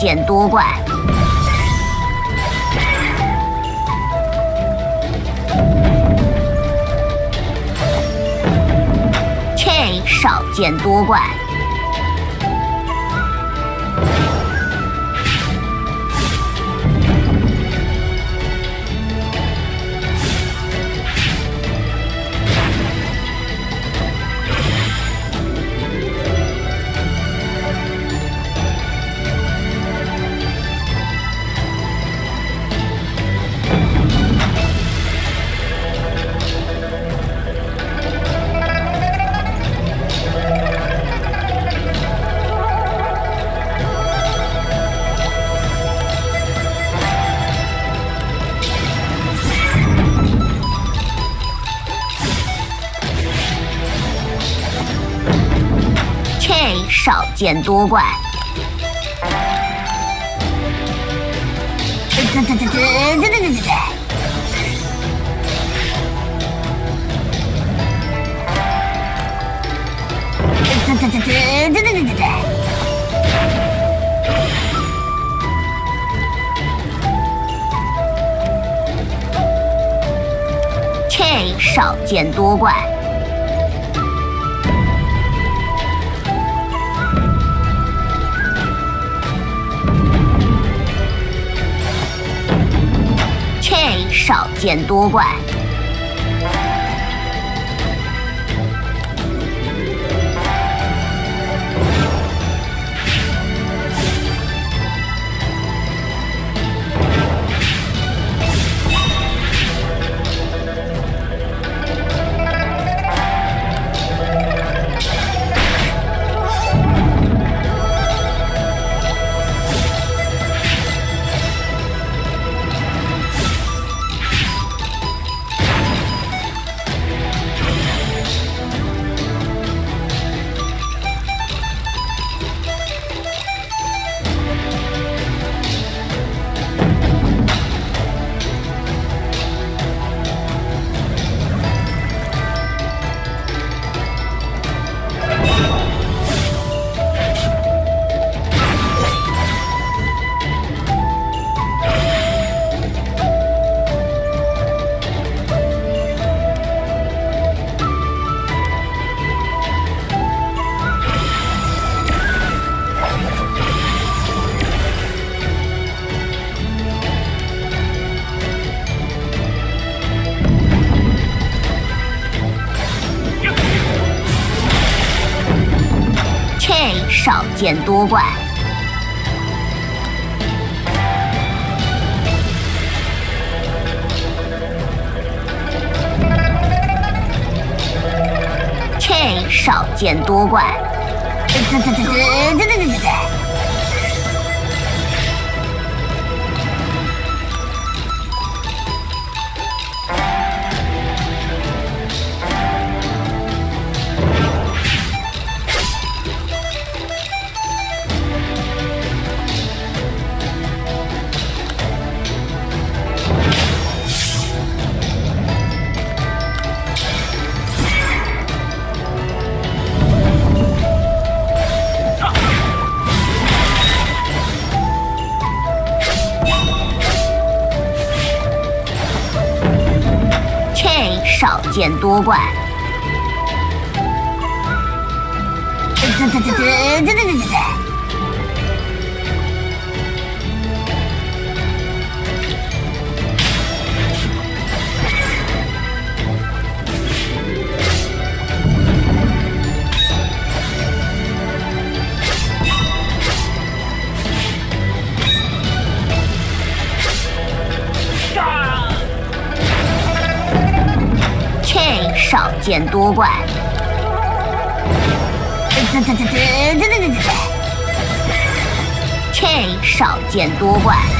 见多怪。切，少见多怪。见多怪。这这这这这这这这这。这这这这这这这这这。切，少见多怪。嘿少见多怪。少见多怪。切少见多怪。滋滋滋滋滋滋滋滋见多怪。这这这这这这这这。少见多怪。这这这这这这这这这。少见多怪。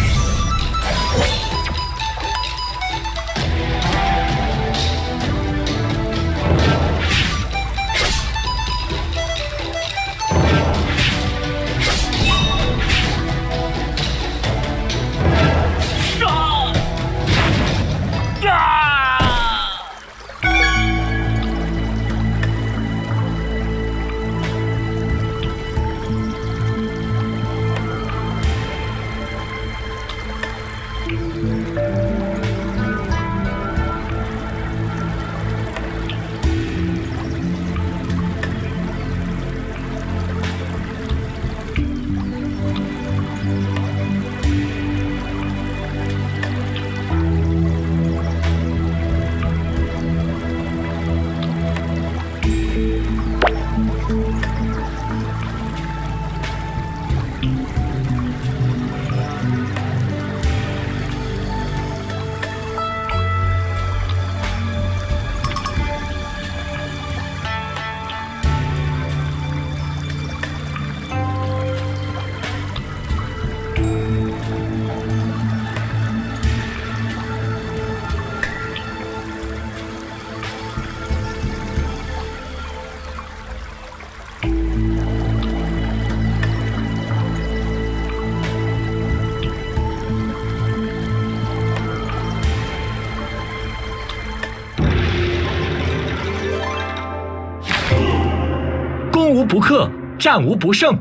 不克，战无不胜。